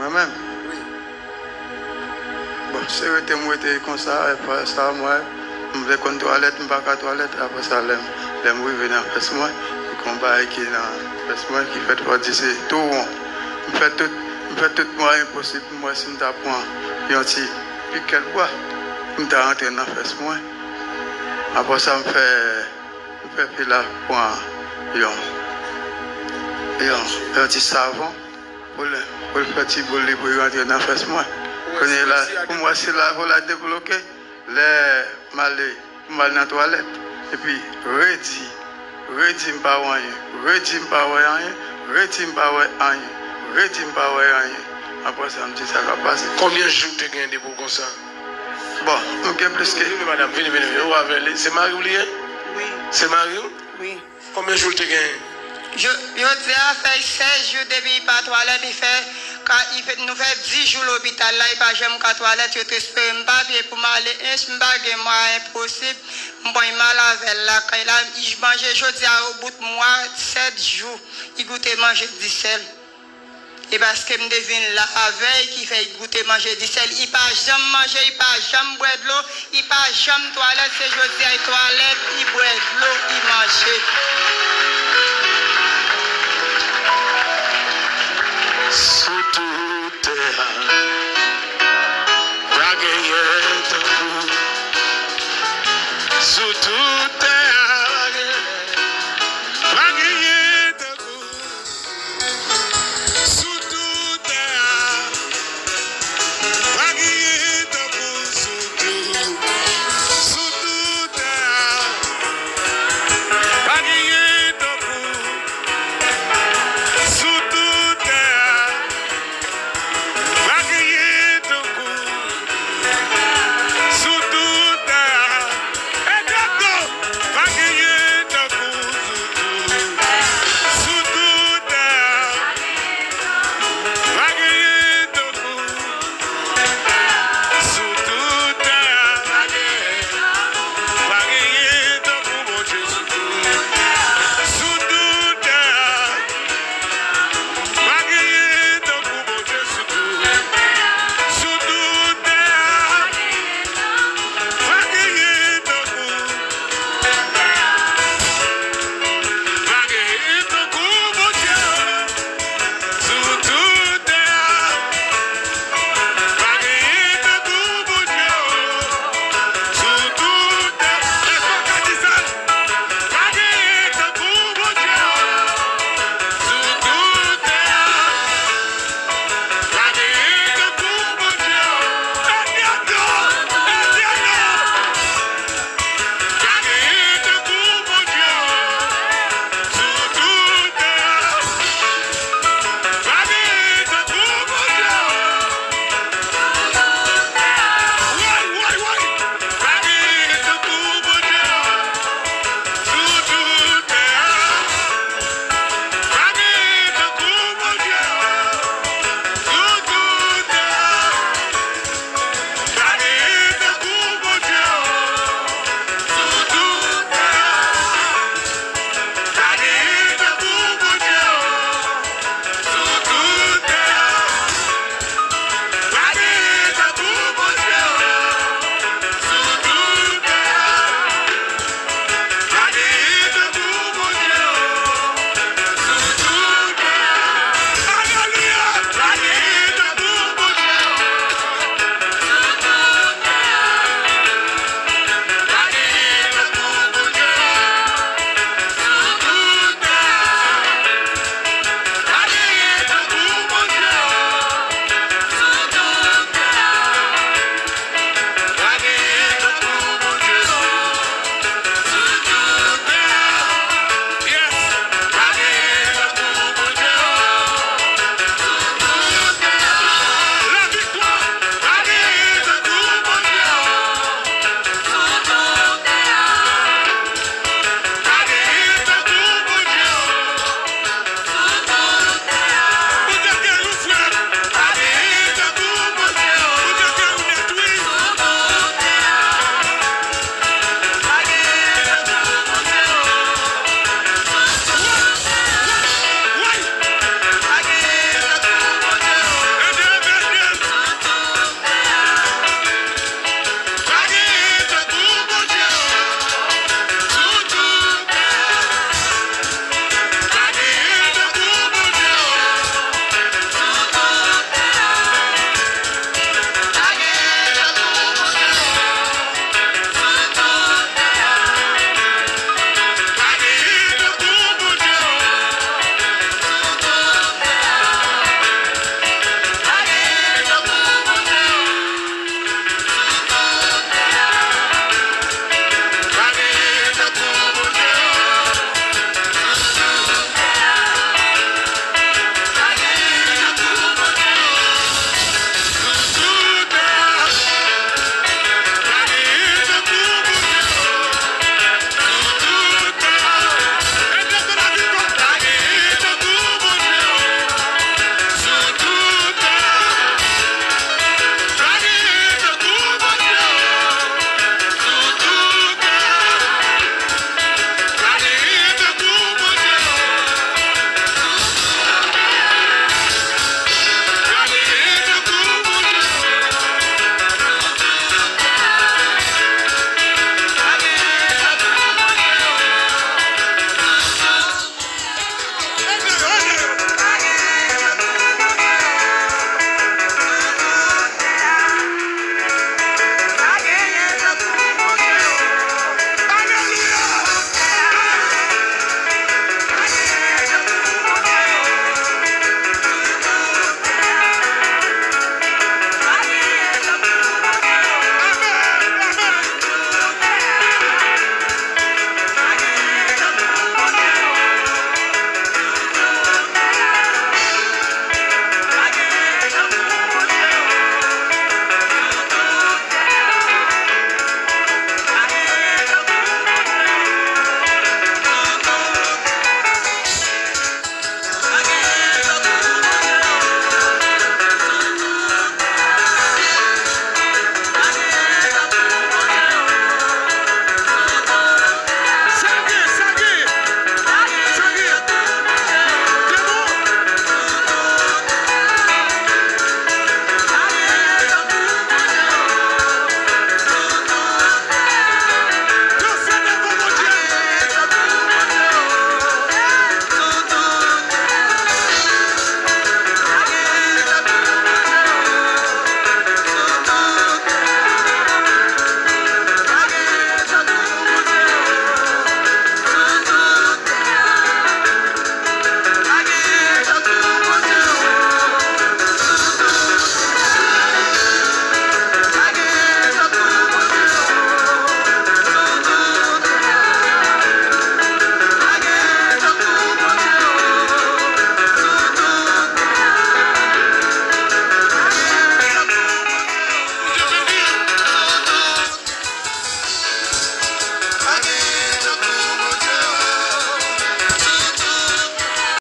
Moi-même? Oui. Bon, moi j'étais comme ça, après ça, moi, je voulais qu'on toilette, je pas toilette. Après ça, je suis dans la fesse, moi, et combat qui est fesse, moi, qui fait partie, c'est tout rond. Je fais tout, je fais tout moyen possible pour moi, si je prends un petit piquet bois, je suis rentré dans la fesse, moi. Après ça, je fais, je fais là, pour un, un, un petit savon, pour le, pou l'fati pou li pou yon yon fes mwen. Konye la, pou mwen se la pou la debloke, le male, male nan toalet. E pi redi, redi mpa wanyen, redi mpa wanyen, redi mpa wanyen, redi mpa wanyen. Apo sa mdi sa ka pase. Kombien jou te gen debou kon sa? Bon, nou gen pleske. Madame, vini, vini, vini, ou avele. Se mari ou liye? Oui. Se mari ou? Oui. Kombien jou te gen? Je, je dis à faire 16 jours depuis il pas toilette, il fait, quand il fait, nous fait 10 jours l'hôpital là, il pas jamais qu'à toilette, je te espère un papier pour m'aller, un je m'bague moi impossible, bon il m'a lavé là, quand il a, il mangeait, je dis à au bout de moi, 7 jours, il goûtait manger du sel. Et parce que me devine la veille qui fait goûter manger du sel, il pas jamais manger, il pas jamais boire de l'eau, il pas jamais toilette, c'est je dis à toilette, il boit de l'eau, il mange. Zutu